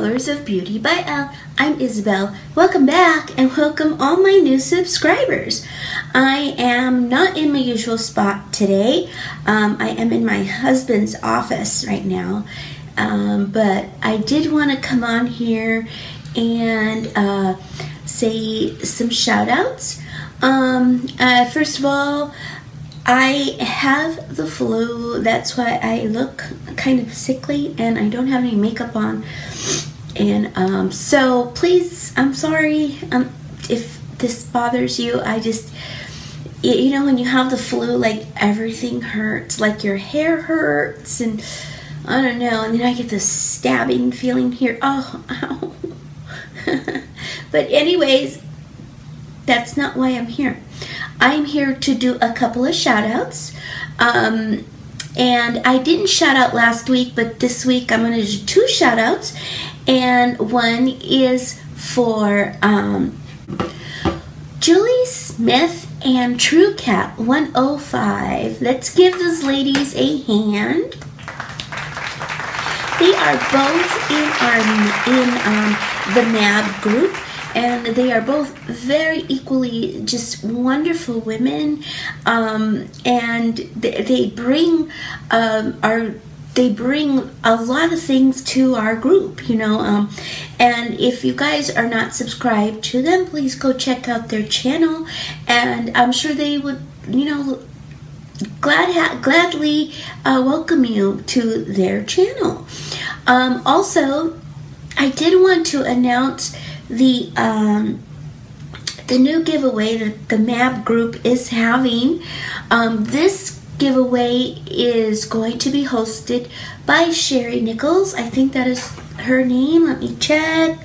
Colors of Beauty by L. I'm Isabel. Welcome back and welcome all my new subscribers. I am not in my usual spot today. Um, I am in my husband's office right now. Um, but I did want to come on here and uh, say some shout outs. Um, uh, first of all, I have the flu. That's why I look kind of sickly and I don't have any makeup on. And um, so please, I'm sorry um, if this bothers you. I just, you know, when you have the flu, like everything hurts, like your hair hurts, and I don't know. And then I get this stabbing feeling here. Oh, ow. but, anyways, that's not why I'm here. I'm here to do a couple of shout outs. Um, and I didn't shout out last week, but this week I'm going to do two shout outs. And one is for um, Julie Smith and Truecat105. Let's give those ladies a hand. They are both in our in um, the MAB group and they are both very equally just wonderful women. Um, and they, they bring um, our they bring a lot of things to our group you know um, and if you guys are not subscribed to them please go check out their channel. And i'm sure they would you know glad gladly uh, welcome you to their channel. Um, also i did want to announce the um, the new giveaway that the MAB group is having. Um, this giveaway is going to be hosted by Sherry Nichols. I think that is her name. Let me check.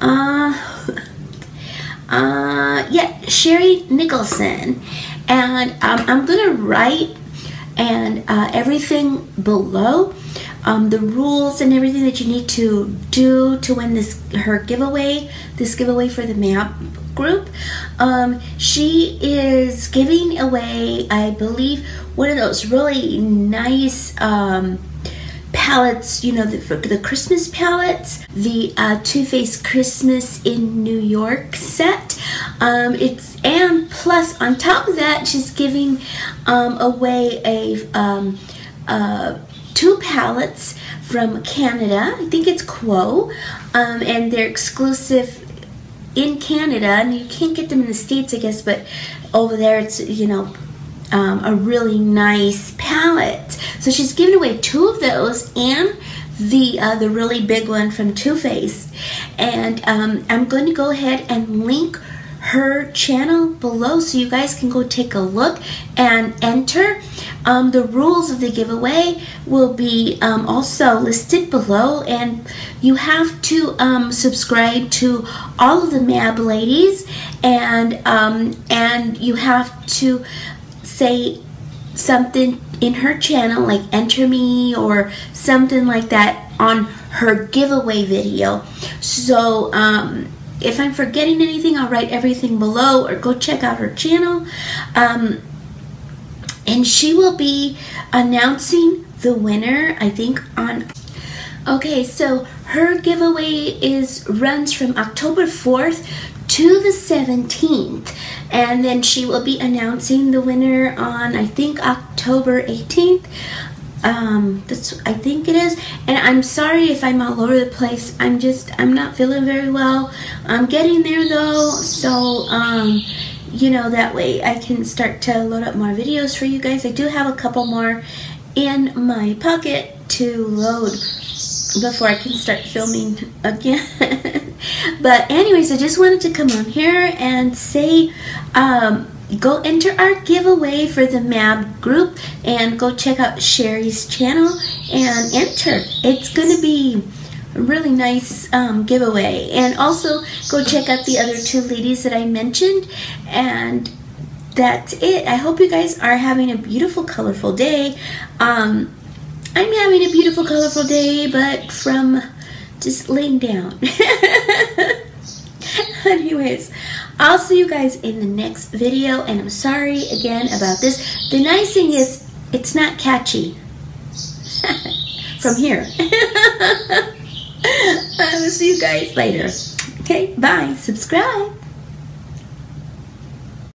Uh, uh, yeah, Sherry Nicolson. And um, I'm going to write and uh, everything below um, the rules and everything that you need to do to win this her giveaway this giveaway for the MAB group um, she is giving away i believe one of those really nice um, palettes you know the, the christmas palettes the uh, Too Faced christmas in new york set um, it's and plus on top of that she's giving um, away a um, uh, two palettes from Canada. I think it's Quo, um, and they're exclusive in Canada, and you can't get them in the States, I guess, but over there it's, you know, um, a really nice palette. So she's giving away two of those and the uh, the really big one from Too Faced. And um, I'm going to go ahead and link her channel below so you guys can go take a look and enter. Um, the rules of the giveaway will be um, also listed below and you have to um, subscribe to all of the MAB ladies and um, and you have to say something in her channel like enter me or something like that on her giveaway video so um, if I'm forgetting anything, I'll write everything below or go check out her channel. Um, and she will be announcing the winner, I think, on. Okay, so her giveaway is runs from October 4th to the 17th and then she will be announcing the winner on I think October 18th um that's i think it is. And i'm sorry if i'm all over the place. I'm just i'm not feeling very well. I'm getting there though. So um you know that way i can start to load up more videos for you guys. I do have a couple more in my pocket to load before i can start filming again but anyways i just wanted to come on here and say um go enter our giveaway for the MAB group and go check out Sherry's channel and enter. It's going to be a really nice um, giveaway. And also go check out the other two ladies that I mentioned. And that's it. I hope you guys are having a beautiful, colorful day. Um, I'm having a beautiful, colorful day, but from just laying down. Anyways, I'll see you guys in the next video, and I'm sorry again about this. The nice thing is, it's not catchy. From here. I will see you guys later. Okay, bye. Subscribe.